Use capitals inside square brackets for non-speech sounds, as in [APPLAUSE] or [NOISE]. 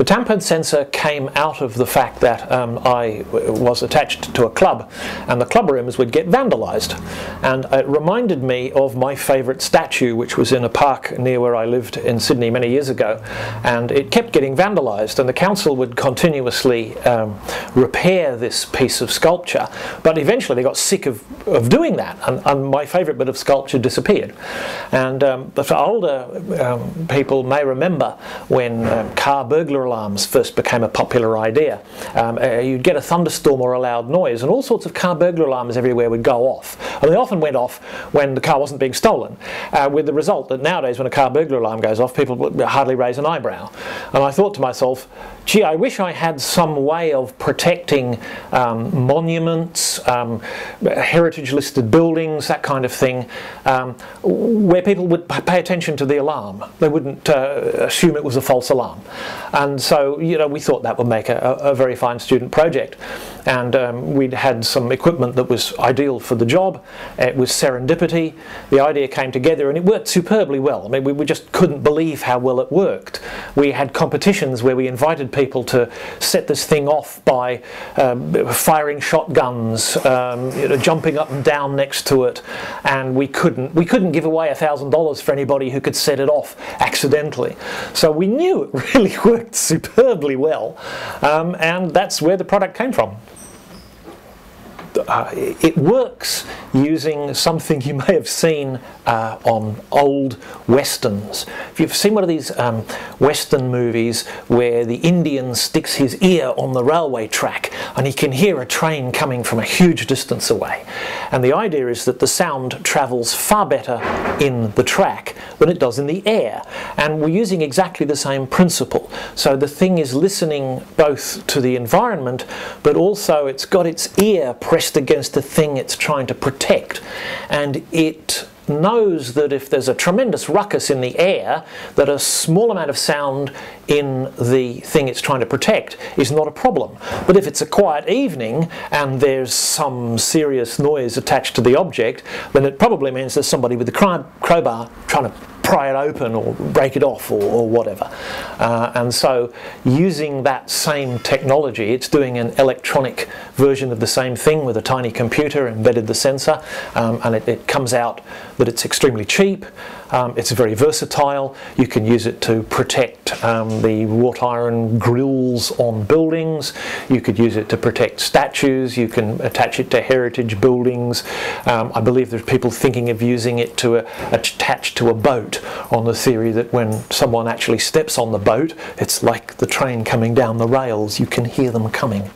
The tamper sensor came out of the fact that um, I was attached to a club and the club rooms would get vandalised. And it reminded me of my favourite statue, which was in a park near where I lived in Sydney many years ago. And it kept getting vandalised, and the council would continuously um, repair this piece of sculpture. But eventually they got sick of, of doing that, and, and my favourite bit of sculpture disappeared. And um, the older um, people may remember when um, car burglar alarms first became a popular idea. Um, uh, you'd get a thunderstorm or a loud noise, and all sorts of car burglar alarms everywhere would go off. And they often went off when the car wasn't being stolen, uh, with the result that nowadays when a car burglar alarm goes off, people hardly raise an eyebrow. And I thought to myself, gee, I wish I had some way of protecting um, monuments, um, heritage listed buildings, that kind of thing, um, where people would pay attention to the alarm. They wouldn't uh, assume it was a false alarm. And so, you know, we thought that would make a, a very fine student project. And um, we'd had some equipment that was ideal for the job. It was serendipity. The idea came together and it worked superbly well. I mean, we, we just couldn't believe how well it worked. We had competitions where we invited people to set this thing off by um, firing shotguns, um, you know, jumping up and down next to it, and we couldn't we couldn't give away thousand dollars for anybody who could set it off accidentally. So we knew it [LAUGHS] really worked superbly well, um, and that's where the product came from uh, it works using something you may have seen uh, on old westerns. If you've seen one of these um, western movies where the Indian sticks his ear on the railway track and he can hear a train coming from a huge distance away. And the idea is that the sound travels far better in the track than it does in the air. And we're using exactly the same principle. So the thing is listening both to the environment, but also it's got its ear pressed against the thing it's trying to protect. And it knows that if there's a tremendous ruckus in the air, that a small amount of sound in the thing it's trying to protect is not a problem. But if it's a quiet evening and there's some serious noise attached to the object, then it probably means there's somebody with a crowbar trying to pry it open or break it off or, or whatever. Uh, and so using that same technology, it's doing an electronic version of the same thing with a tiny computer embedded the sensor um, and it, it, comes out that it's extremely cheap, um, it's very versatile, you can use it to protect um, the wrought iron grills on buildings, you could use it to protect statues, you can attach it to heritage buildings, um, I believe there's people thinking of using it to uh, attach to a boat on the theory that when someone actually steps on the boat, it's like the train coming down the rails, you can hear them coming.